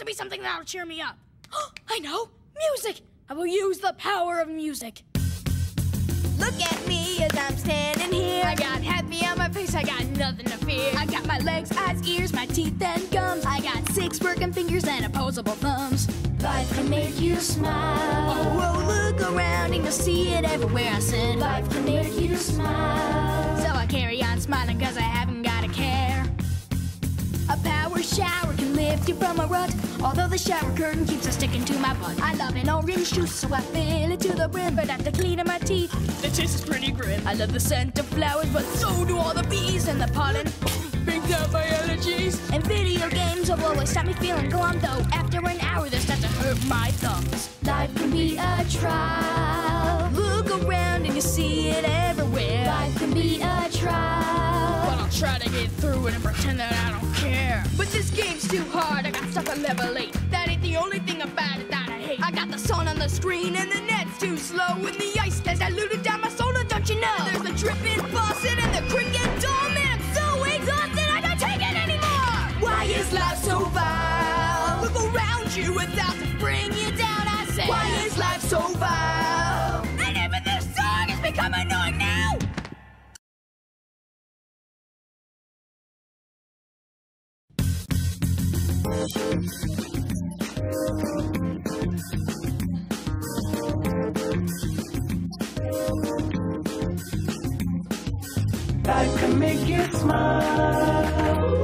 to be something that'll cheer me up. I know! Music! I will use the power of music. Look at me as I'm standing here. I got happy on my face, I got nothing to fear. I got my legs, eyes, ears, my teeth, and gums. I got six working fingers and opposable thumbs. Life can make you smile. Oh, look around and you'll see it everywhere. I said, Life can make you smile. So I carry on smiling cause I haven't got a care. A power shower can lift you from a rut. Although the shower curtain keeps on sticking to my butt. I love an orange juice, so I fill it to the brim. But after cleaning my teeth, the taste is pretty grim. I love the scent of flowers, but so do all the bees and the pollen. Brings out my allergies. And video games will always stop me feeling glum, though. After an hour, they start to hurt my thumbs. Life can be a trial. Look around and you see it everywhere. Life can be a try to get through it and pretend that I don't care. But this game's too hard, I got stuck on level 8. That ain't the only thing about it that I hate. I got the sun on the screen and the net's too slow. And the ice has diluted down my soda, don't you know? There's the dripping faucet and the cricket door. Man, I'm so exhausted, I can't take it anymore. Why is life so vile? Look around you, it's out to bring you down, I say. Why is life so vile? Life can make you smile.